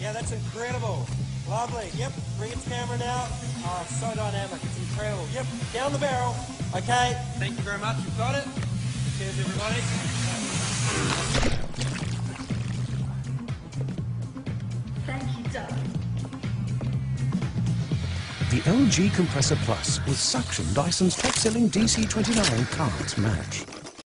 Yeah, that's incredible. Lovely. Yep. Bring its camera now. Oh, so dynamic. It's incredible. Yep. Down the barrel. Okay. Thank you very much. You've got it. Cheers, everybody. Thank you, Doug. The LG Kompressor Plus with suction Dyson's top-selling DC29 can't match.